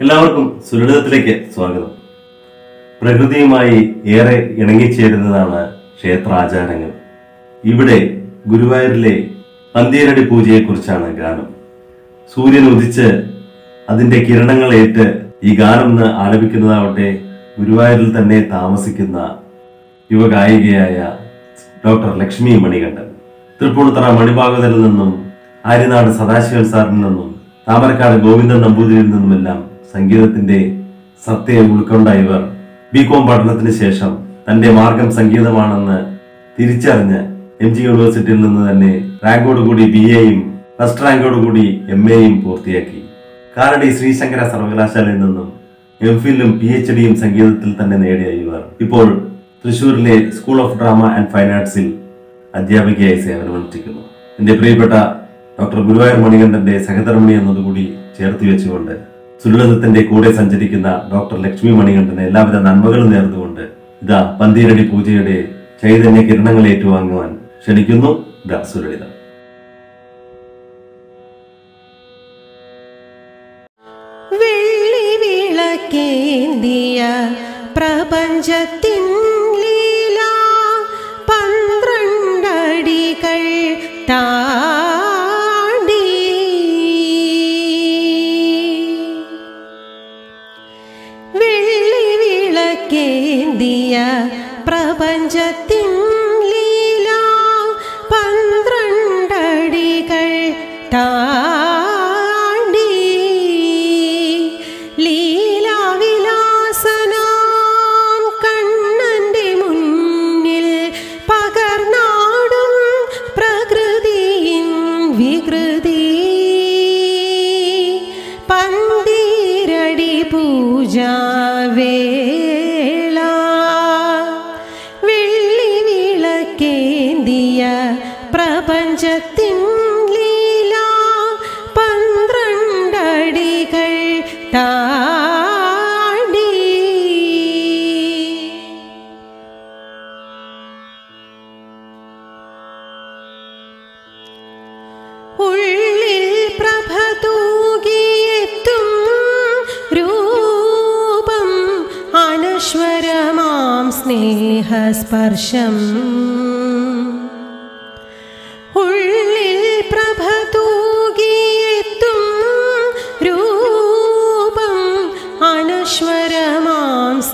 എല്ലാവർക്കും സുലളിതത്തിലേക്ക് സ്വാഗതം. പ്രകൃതിയുമായി ഏറെ ഇണങ്ങിച്ചേരുന്നതാണ് ക്ഷേത്രാചാരങ്ങൾ. ഇവിടെ ഗുരുവായൂരിലെ പന്തീരടി പൂജയെക്കുറിച്ചാണ് ഗാനം. സൂര്യൻ ഉദിച്ച് അതിന്റെ കിരണങ്ങളേറ്റ് ഈ ഗാനം എന്ന് ആലപിക്കുന്നതാവട്ടെ ഗുരുവായൂരിൽ തന്നെ താമസിക്കുന്ന യുവഗായികയായ ഡോക്ടർ ലക്ഷ്മി മണികണ്ഠൻ. തൃപ്പൂണിത്തറ മണിഭാഗവതരിൽ നിന്നും ആര്യനാട് സദാശിവൻ സാറിൽ നിന്നും താമരക്കാട് ഗോവിന്ദൻ നമ്പൂതിരിയിൽ നിന്നുമെല്ലാം സംഗീതത്തിന്റെ സത്യയെ ഉൾക്കൊണ്ട ഇവർ ബി കോം പഠനത്തിന് ശേഷം തന്റെ മാർഗം സംഗീതമാണെന്ന് തിരിച്ചറിഞ്ഞ് എം ജി യൂണിവേഴ്സിറ്റിയിൽ നിന്ന് തന്നെ റാങ്കോടുകൂടി ബി എയും ഫസ്റ്റ് റാങ്കോടുകൂടി എം എയും പൂർത്തിയാക്കി. കാലടി ശ്രീശങ്കര സർവകലാശാലയിൽ നിന്നും എം ഫിലും പി എച്ച് ഡിയും സംഗീതത്തിൽ തന്നെ നേടിയ ഇവർ. ഇപ്പോൾ തൃശൂരിലെ school of drama and fine ആർട്സിൽ അധ്യാപികയായി സേവനമനുഷ്ഠിക്കുന്നു. എന്റെ പ്രിയപ്പെട്ട ഡോക്ടർ ഗുരുവായൂർ മണികണ്ഠന്റെ സഹധർമ്മിണി എന്നതുകൂടി ചേർത്ത് വെച്ചുകൊണ്ട് സുലളിതത്തിന്റെ കൂടെ സഞ്ചരിക്കുന്ന ഡോക്ടർ ലക്ഷ്മി മണികണ്ഠന് എല്ലാവിധ നന്മകളും നേർന്നുകൊണ്ട് ഇതാ പന്തീരടി പൂജയുടെ ചൈതന്യ കിരണങ്ങൾ ഏറ്റുവാങ്ങുവാൻ ക്ഷണിക്കുന്നു ഇതാ സുലളിതം. വെള്ളി പ്രപഞ്ചത്തിൻ പന്ത്രണ്ടടികൾ താണ്ടി വിളക്കേന്തിയ പ്രപഞ്ചത്തിൻ ലീല പന്ത്രണ്ടടികൾ താണ്ടി. ലീലാവിലാസനാം കണ്ണന്റെ മുന്നിൽ പകർന്നാടും പ്രകൃതിയിൻ വികൃതി. പന്തീരടി പൂജ പ്രപഞ്ചത്തിൻ ലീല പന്ത്രണ്ടടികൾ താണ്ടി ഉള്ളിൽ പ്രഭ തൂകിയെത്തും രൂപം അനശ്വരമാം സ്നേഹസ്പർശം.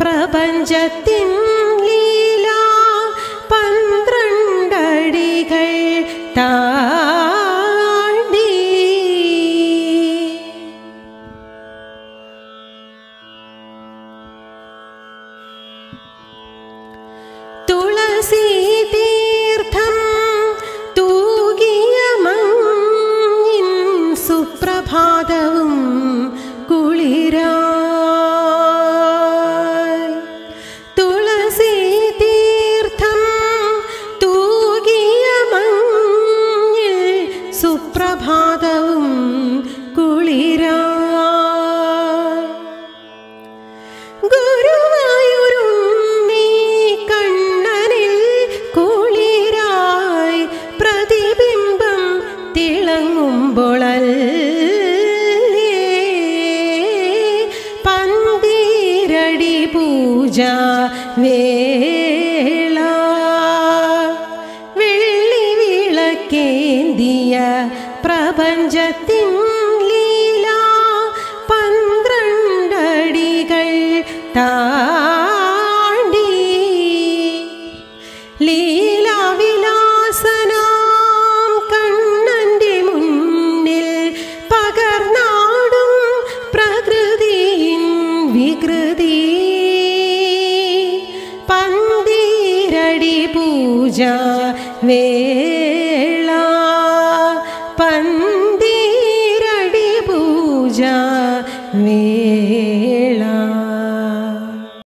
പ്രപഞ്ചത്തിൻ ലീല പന്ത്രണ്ടടികൾ താണ്ടി പ്രതിബിംബം തിളങ്ങുമ്പോളല്ലേ. പന്തീരടി പൂജ വേള. വെള്ളി വിളക്കേന്തിയ പ്രപഞ്ചത്തിൻ ലീല പന്ത്രണ്ടടികൾ താണ്ടി. ലീലാവിലാസനാം കണ്ണന്റെ മുന്നിൽ പകർന്നാടും പ്രകൃതിയിൻ വികൃതി. പന്തീരടി പൂജ വേള